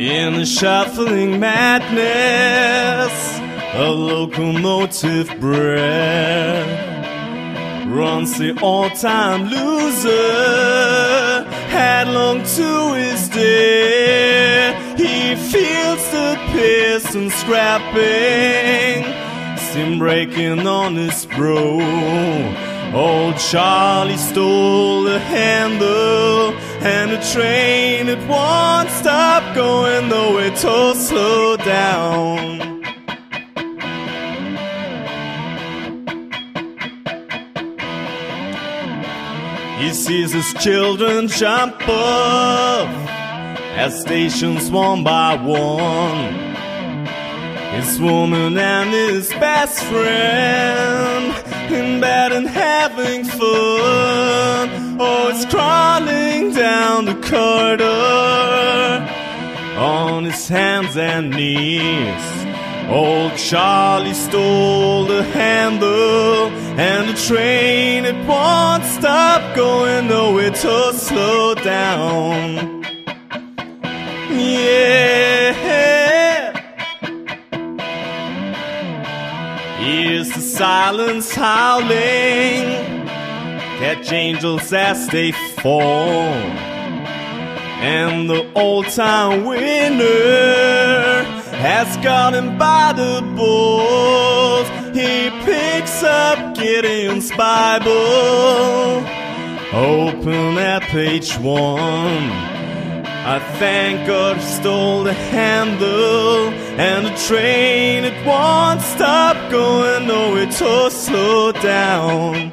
In the shuffling madness, a locomotive breath runs the all-time loser headlong to his death. He feels the piston scrapping, steam breaking on his bro. Old Charlie stole the handle, and the train it won't stop going, though it all slow down. He sees his children jump off as stations one by one. His woman and his best friend in bed and having fun. Oh, he's crawling down the corridor on his hands and knees. Old Charlie stole the handle and the train it won't stop going though it will slow down. Yeah. Here's the silence howling, catch angels as they fall. And the old time winner has got him by the balls. He picks up Gideon's Bible, open at page one. I thank God he stole the handle and the train it won't stop going, no, it will slow down.